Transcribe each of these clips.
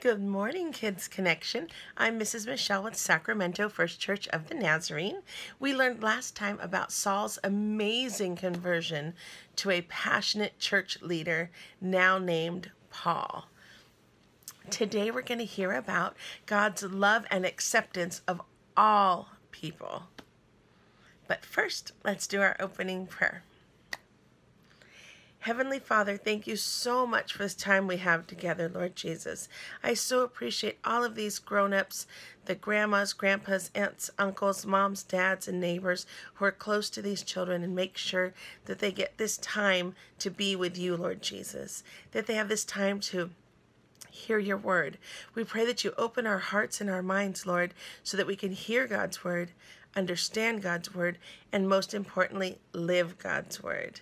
Good morning, Kids Connection. I'm Mrs. Michelle with Sacramento First Church of the Nazarene. We learned last time about Saul's amazing conversion to a passionate church leader now named Paul. Today we're going to hear about God's love and acceptance of all people. But first, let's do our opening prayer. Heavenly Father, thank you so much for this time we have together, Lord Jesus. I so appreciate all of these grown ups, the grandmas, grandpas, aunts, uncles, moms, dads, and neighbors who are close to these children and make sure that they get this time to be with you, Lord Jesus, that they have this time to hear your word. We pray that you open our hearts and our minds, Lord, so that we can hear God's word, understand God's word, and most importantly, live God's word.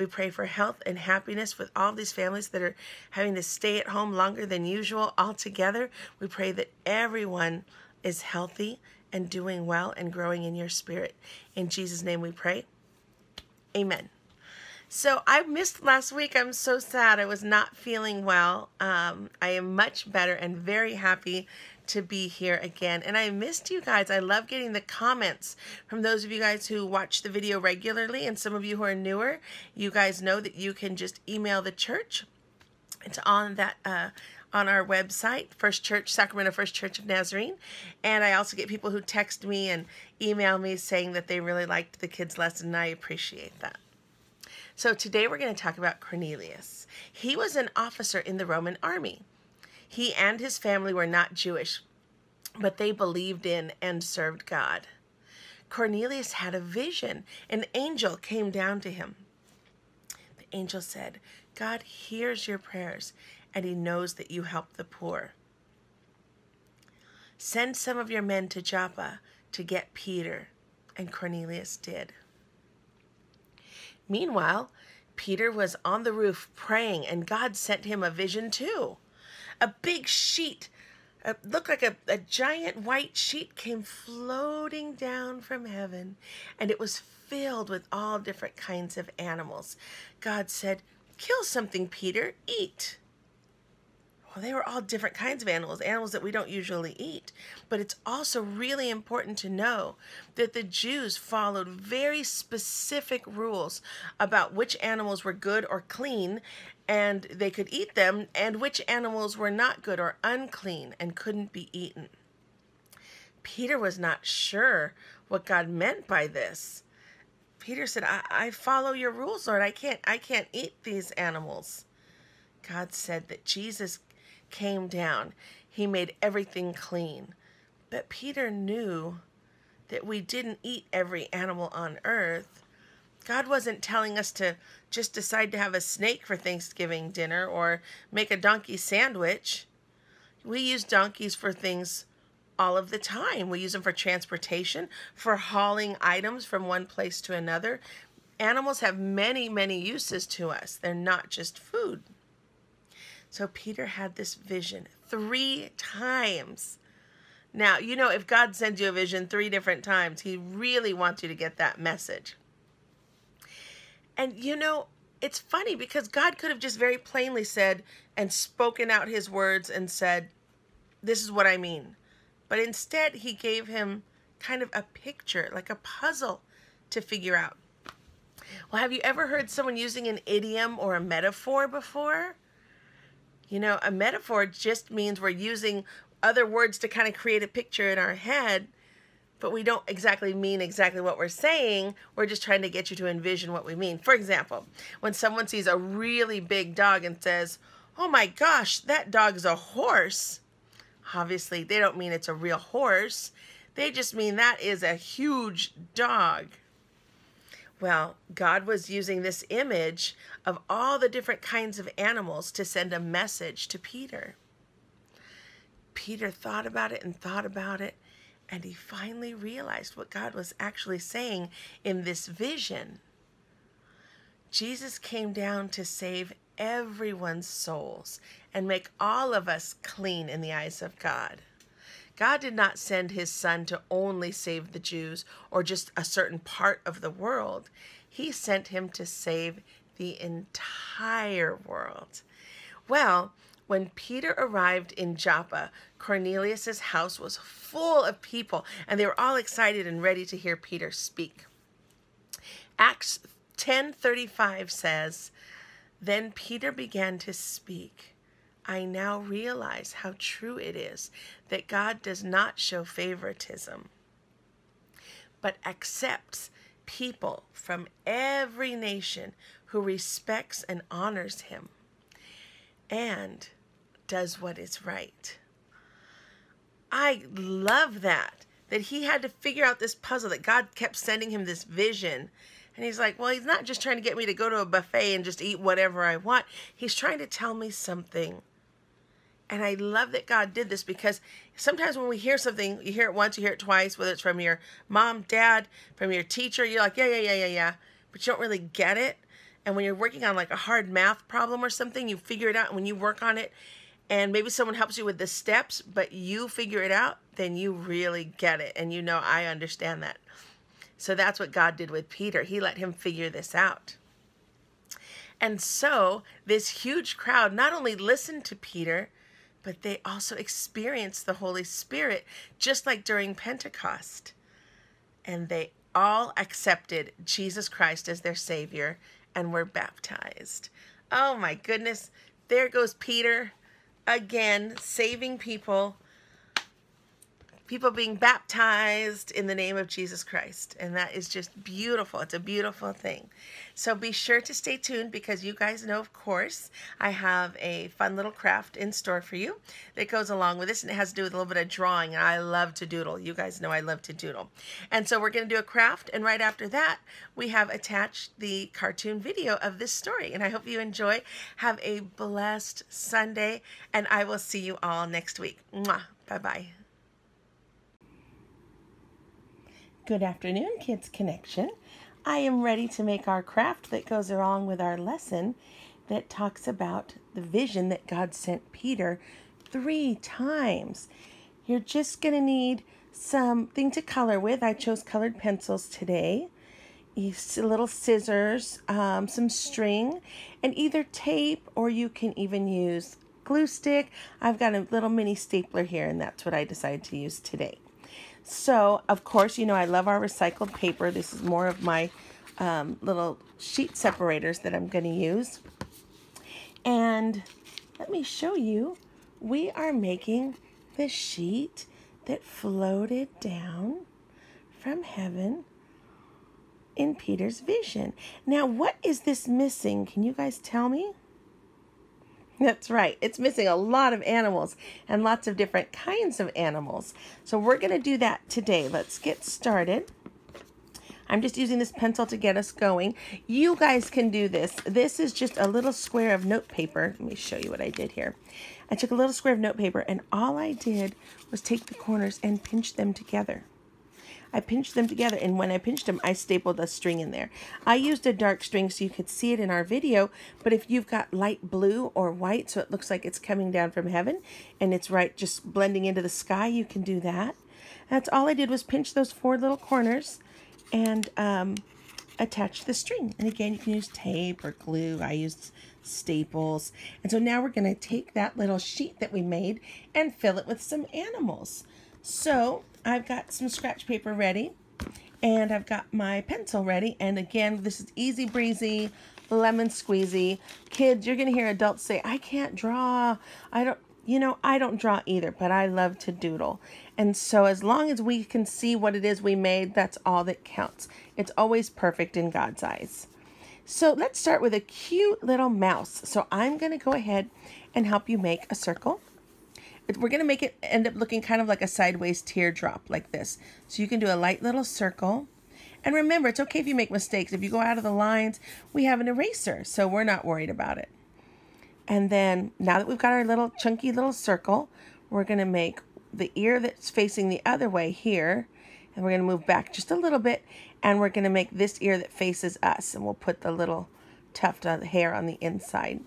We pray for health and happiness with all these families that are having to stay at home longer than usual all together. We pray that everyone is healthy and doing well and growing in your spirit. In Jesus' name we pray. Amen. So I missed last week. I'm so sad. I was not feeling well. Um, I am much better and very happy to be here again. And I missed you guys. I love getting the comments from those of you guys who watch the video regularly and some of you who are newer. You guys know that you can just email the church. It's on that uh, on our website, First Church, Sacramento First Church of Nazarene. And I also get people who text me and email me saying that they really liked the kids' lesson, and I appreciate that. So today we're going to talk about Cornelius. He was an officer in the Roman army. He and his family were not Jewish, but they believed in and served God. Cornelius had a vision. An angel came down to him. The angel said, God hears your prayers, and he knows that you help the poor. Send some of your men to Joppa to get Peter. And Cornelius did. Meanwhile, Peter was on the roof praying, and God sent him a vision too a big sheet, it looked like a, a giant white sheet came floating down from heaven, and it was filled with all different kinds of animals. God said, Kill something, Peter, eat. Well, they were all different kinds of animals, animals that we don't usually eat. But it's also really important to know that the Jews followed very specific rules about which animals were good or clean and they could eat them, and which animals were not good or unclean and couldn't be eaten. Peter was not sure what God meant by this. Peter said, I, I follow your rules, Lord. I can't I can't eat these animals. God said that Jesus came down. He made everything clean. But Peter knew that we didn't eat every animal on earth. God wasn't telling us to just decide to have a snake for Thanksgiving dinner or make a donkey sandwich. We use donkeys for things all of the time. We use them for transportation, for hauling items from one place to another. Animals have many, many uses to us. They're not just food. So Peter had this vision three times. Now, you know, if God sends you a vision three different times, he really wants you to get that message. And you know, it's funny because God could have just very plainly said and spoken out his words and said, This is what I mean. But instead, he gave him kind of a picture, like a puzzle to figure out. Well, have you ever heard someone using an idiom or a metaphor before? You know, a metaphor just means we're using other words to kind of create a picture in our head but we don't exactly mean exactly what we're saying. We're just trying to get you to envision what we mean. For example, when someone sees a really big dog and says, Oh my gosh, that dog is a horse. Obviously, they don't mean it's a real horse. They just mean that is a huge dog. Well, God was using this image of all the different kinds of animals to send a message to Peter. Peter thought about it and thought about it, and he finally realized what God was actually saying in this vision. Jesus came down to save everyone's souls and make all of us clean in the eyes of God. God did not send his son to only save the Jews or just a certain part of the world. He sent him to save the entire world. Well, When Peter arrived in Joppa, Cornelius's house was full of people, and they were all excited and ready to hear Peter speak. Acts 10:35 says, "Then Peter began to speak. I now realize how true it is that God does not show favoritism, but accepts people from every nation who respects and honors him and does what is right. I love that, that he had to figure out this puzzle, that God kept sending him this vision. And he's like, well, he's not just trying to get me to go to a buffet and just eat whatever I want. He's trying to tell me something. And I love that God did this because sometimes when we hear something, you hear it once, you hear it twice, whether it's from your mom, dad, from your teacher, you're like, yeah, yeah, yeah, yeah, yeah. But you don't really get it. And when you're working on like a hard math problem or something, you figure it out. And when you work on it, and maybe someone helps you with the steps, but you figure it out, then you really get it. And you know, I understand that. So that's what God did with Peter. He let him figure this out. And so this huge crowd not only listened to Peter, but they also experienced the Holy Spirit, just like during Pentecost. And they all accepted Jesus Christ as their Savior and were baptized. Oh my goodness. There goes Peter again, saving people people being baptized in the name of Jesus Christ. And that is just beautiful. It's a beautiful thing. So be sure to stay tuned because you guys know, of course, I have a fun little craft in store for you that goes along with this. And it has to do with a little bit of drawing. And I love to doodle. You guys know I love to doodle. And so we're going to do a craft. And right after that, we have attached the cartoon video of this story. And I hope you enjoy. Have a blessed Sunday. And I will see you all next week. Bye-bye. Good afternoon, Kids Connection. I am ready to make our craft that goes along with our lesson that talks about the vision that God sent Peter three times. You're just going to need something to color with. I chose colored pencils today, a little scissors, um, some string, and either tape or you can even use glue stick. I've got a little mini stapler here, and that's what I decided to use today. So, of course, you know I love our recycled paper. This is more of my um, little sheet separators that I'm going to use. And let me show you. We are making the sheet that floated down from heaven in Peter's vision. Now, what is this missing? Can you guys tell me? That's right. It's missing a lot of animals and lots of different kinds of animals. So we're going to do that today. Let's get started. I'm just using this pencil to get us going. You guys can do this. This is just a little square of note paper. Let me show you what I did here. I took a little square of note paper and all I did was take the corners and pinch them together. I pinched them together and when I pinched them, I stapled a string in there. I used a dark string so you could see it in our video, but if you've got light blue or white so it looks like it's coming down from heaven and it's right just blending into the sky, you can do that. That's all I did was pinch those four little corners and um, attach the string. And again, you can use tape or glue. I used staples. And so now we're going to take that little sheet that we made and fill it with some animals. So I've got some scratch paper ready and I've got my pencil ready. And again, this is easy breezy, lemon squeezy. Kids, you're to hear adults say, I can't draw. I don't, you know, I don't draw either, but I love to doodle. And so as long as we can see what it is we made, that's all that counts. It's always perfect in God's eyes. So let's start with a cute little mouse. So I'm to go ahead and help you make a circle we're going to make it end up looking kind of like a sideways teardrop like this. So you can do a light little circle. And remember, it's okay if you make mistakes. If you go out of the lines, we have an eraser, so we're not worried about it. And then now that we've got our little chunky little circle, we're going to make the ear that's facing the other way here. And we're going to move back just a little bit. And we're going to make this ear that faces us. And we'll put the little tuft of hair on the inside.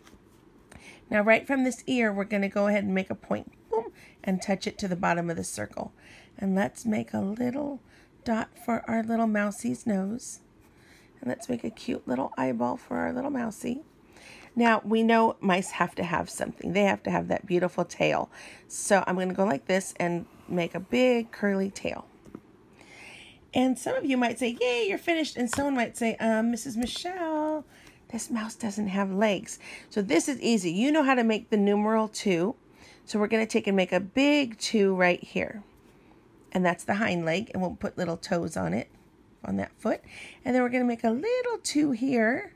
Now right from this ear, we're going to go ahead and make a point and touch it to the bottom of the circle. And let's make a little dot for our little mousie's nose. And let's make a cute little eyeball for our little mousie. Now, we know mice have to have something. They have to have that beautiful tail. So I'm going to go like this and make a big curly tail. And some of you might say, yay, you're finished. And someone might say, um, Mrs. Michelle, this mouse doesn't have legs. So this is easy. You know how to make the numeral 2. So we're going to take and make a big 2 right here. And that's the hind leg. And we'll put little toes on it, on that foot. And then we're going to make a little 2 here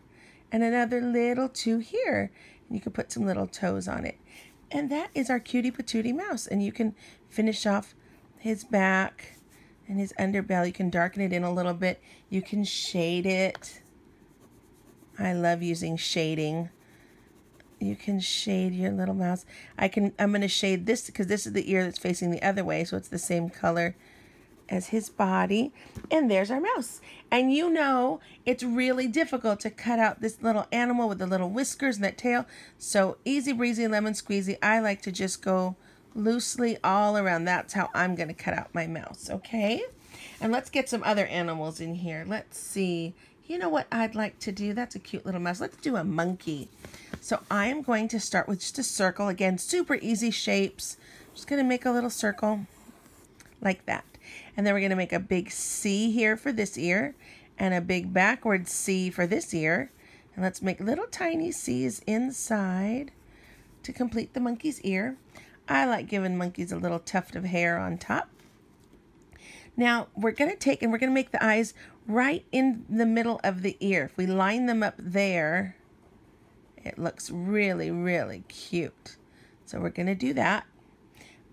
and another little 2 here. And you can put some little toes on it. And that is our cutie patootie mouse. And you can finish off his back and his underbelly. You can darken it in a little bit. You can shade it. I love using shading. You can shade your little mouse. I can, I'm going to shade this because this is the ear that's facing the other way. So it's the same color as his body. And there's our mouse. And you know, it's really difficult to cut out this little animal with the little whiskers and that tail. So easy breezy, lemon squeezy. I like to just go loosely all around. That's how I'm going to cut out my mouse, okay? And let's get some other animals in here. Let's see. You know what I'd like to do? That's a cute little mouse. Let's do a monkey. So I am going to start with just a circle. Again, super easy shapes. Just going to make a little circle like that. And then we're going to make a big C here for this ear and a big backward C for this ear. And let's make little tiny C's inside to complete the monkey's ear. I like giving monkeys a little tuft of hair on top. Now we're going to take and we're going to make the eyes right in the middle of the ear. If we line them up there, it looks really, really cute. So we're going to do that.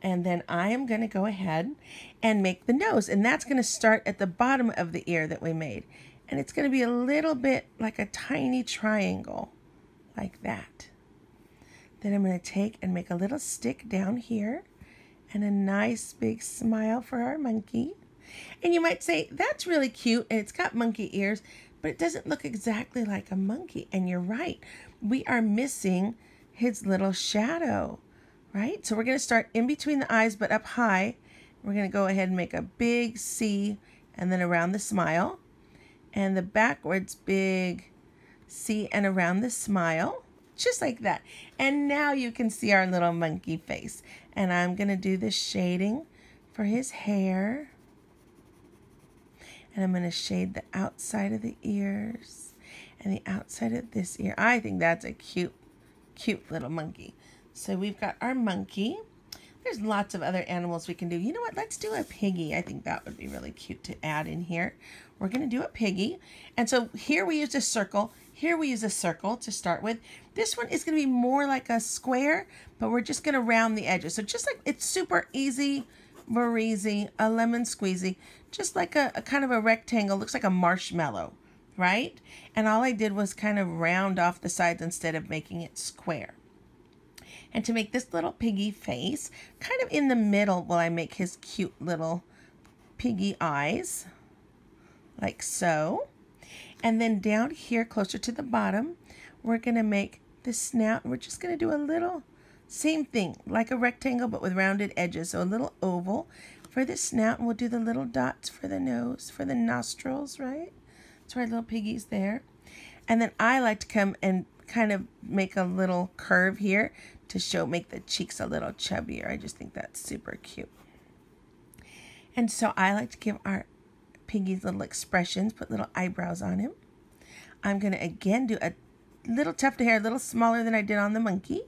And then I am going to go ahead and make the nose. And that's going to start at the bottom of the ear that we made. And it's going to be a little bit like a tiny triangle, like that. Then I'm going to take and make a little stick down here and a nice big smile for our monkey. And you might say, that's really cute and it's got monkey ears, but it doesn't look exactly like a monkey. And you're right, we are missing his little shadow, right? So we're going to start in between the eyes, but up high. We're going to go ahead and make a big C and then around the smile. And the backwards big C and around the smile just like that. And now you can see our little monkey face. And I'm going to do the shading for his hair. And I'm going to shade the outside of the ears and the outside of this ear. I think that's a cute, cute little monkey. So we've got our monkey. There's lots of other animals we can do. You know what? Let's do a piggy. I think that would be really cute to add in here. We're going to do a piggy. And so here we use a circle here we use a circle to start with. This one is going to be more like a square, but we're just going to round the edges. So just like it's super easy, easy, a lemon squeezy, just like a, a kind of a rectangle, looks like a marshmallow, right? And all I did was kind of round off the sides instead of making it square. And to make this little piggy face, kind of in the middle while I make his cute little piggy eyes, like so. And then down here, closer to the bottom, we're going to make the snout. We're just going to do a little, same thing, like a rectangle, but with rounded edges. So a little oval for the snout. And we'll do the little dots for the nose, for the nostrils, right? That's right, little piggies there. And then I like to come and kind of make a little curve here to show, make the cheeks a little chubbier. I just think that's super cute. And so I like to give our piggies little expressions, put little eyebrows on him. I'm going to again do a little tuft of hair, a little smaller than I did on the monkey.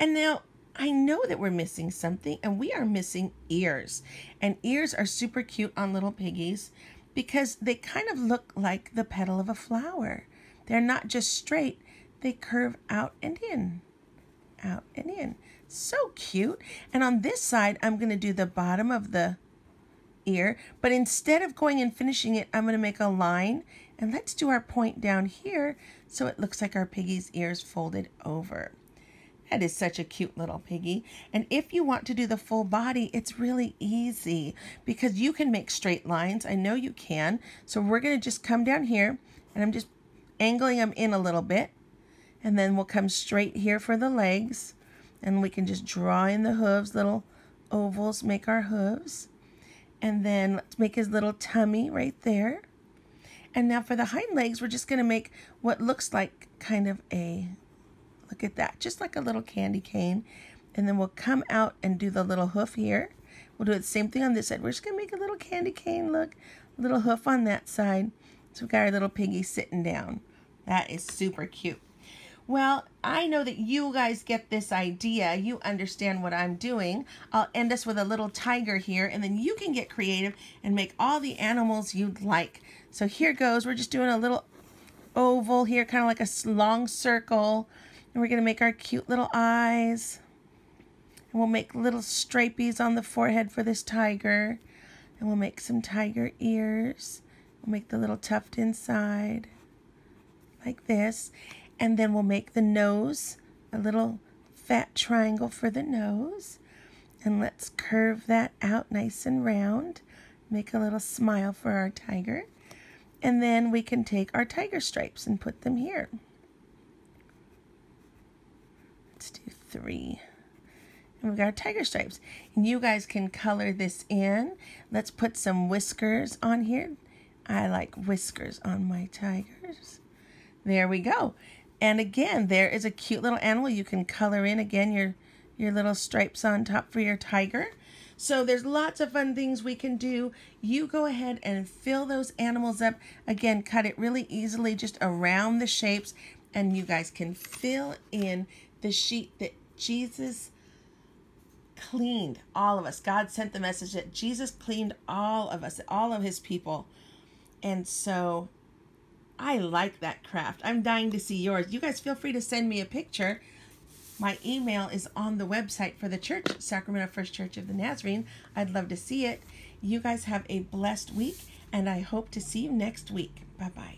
And now I know that we're missing something, and we are missing ears. And ears are super cute on little piggies because they kind of look like the petal of a flower. They're not just straight, they curve out and in, out and in. So cute. And on this side, I'm going to do the bottom of the ear, but instead of going and finishing it, I'm going to make a line. And let's do our point down here so it looks like our piggy's ears folded over. That is such a cute little piggy. And if you want to do the full body, it's really easy because you can make straight lines. I know you can. So we're going to just come down here and I'm just angling them in a little bit. And then we'll come straight here for the legs. And we can just draw in the hooves, little ovals, make our hooves. And then let's make his little tummy right there. And now for the hind legs, we're just going to make what looks like kind of a Look at that, just like a little candy cane. And then we'll come out and do the little hoof here. We'll do the same thing on this side. We're just gonna make a little candy cane, look, little hoof on that side. So we've got our little piggy sitting down. That is super cute. Well, I know that you guys get this idea. You understand what I'm doing. I'll end us with a little tiger here, and then you can get creative and make all the animals you'd like. So here goes. We're just doing a little oval here, kind of like a long circle. And we're going to make our cute little eyes. And we'll make little stripies on the forehead for this tiger. And we'll make some tiger ears. We'll make the little tuft inside like this. And then we'll make the nose a little fat triangle for the nose. And let's curve that out nice and round. Make a little smile for our tiger. And then we can take our tiger stripes and put them here. Let's do three. And we've got our tiger stripes. And you guys can color this in. Let's put some whiskers on here. I like whiskers on my tigers. There we go. And again, there is a cute little animal. You can color in again your, your little stripes on top for your tiger. So there's lots of fun things we can do. You go ahead and fill those animals up. Again, cut it really easily just around the shapes. And you guys can fill in the sheet that Jesus cleaned all of us. God sent the message that Jesus cleaned all of us, all of his people. And so I like that craft. I'm dying to see yours. You guys feel free to send me a picture. My email is on the website for the church, Sacramento First Church of the Nazarene. I'd love to see it. You guys have a blessed week, and I hope to see you next week. Bye bye.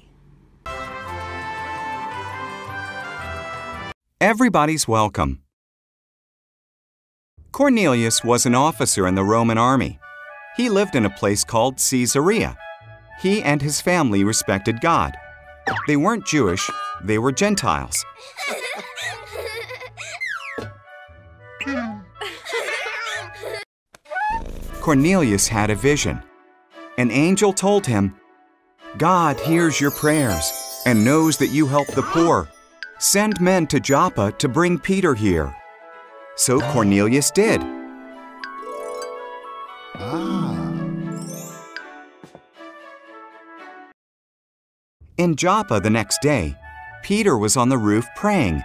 Everybody's welcome. Cornelius was an officer in the Roman army. He lived in a place called Caesarea. He and his family respected God. They weren't Jewish, they were Gentiles. Cornelius had a vision. An angel told him, God hears your prayers and knows that you help the poor. Send men to Joppa to bring Peter here. So Cornelius did. Ah. In Joppa the next day, Peter was on the roof praying.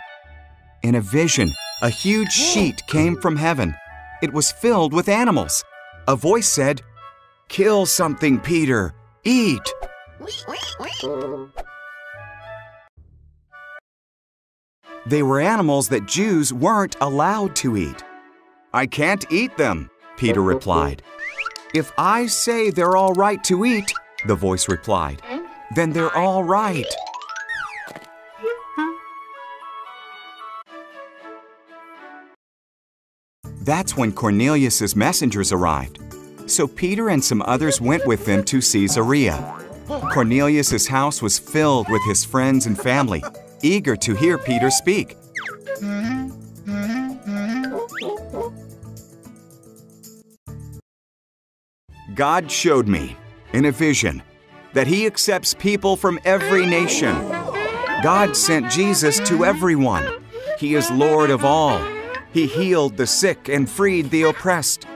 In a vision, a huge sheet came from heaven. It was filled with animals. A voice said, Kill something, Peter. Eat. They were animals that Jews weren't allowed to eat. I can't eat them, Peter replied. If I say they're all right to eat, the voice replied, then they're all right. That's when Cornelius's messengers arrived. So Peter and some others went with them to Caesarea. Cornelius's house was filled with his friends and family, eager to hear Peter speak. God showed me, in a vision, that He accepts people from every nation. God sent Jesus to everyone. He is Lord of all. He healed the sick and freed the oppressed.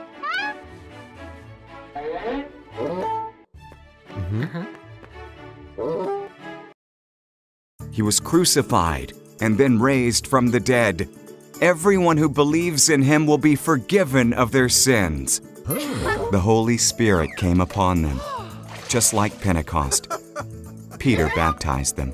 He was crucified and then raised from the dead. Everyone who believes in him will be forgiven of their sins. The Holy Spirit came upon them, just like Pentecost. Peter baptized them.